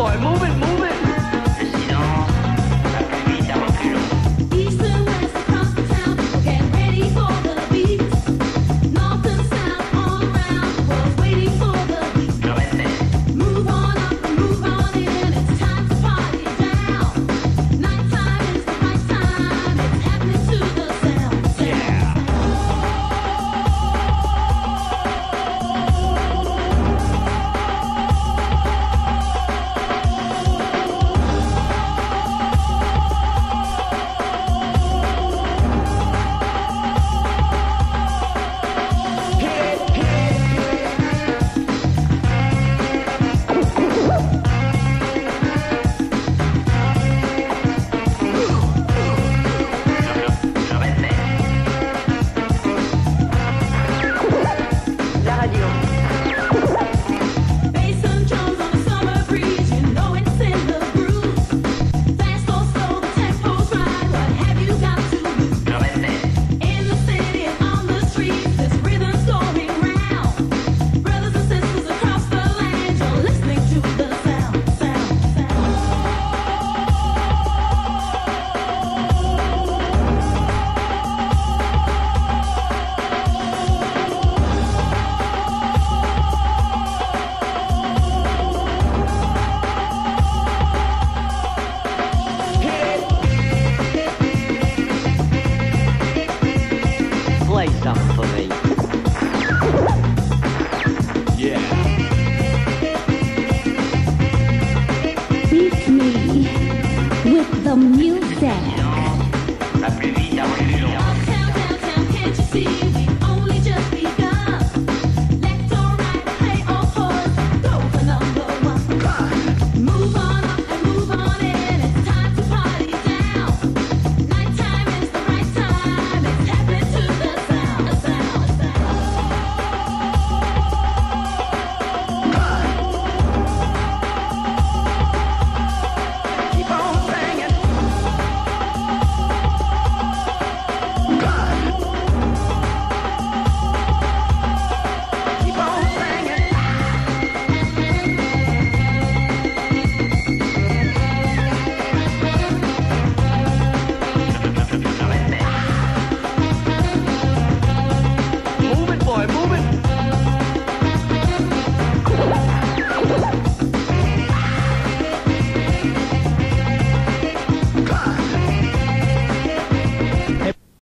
boy. Move it, move the music.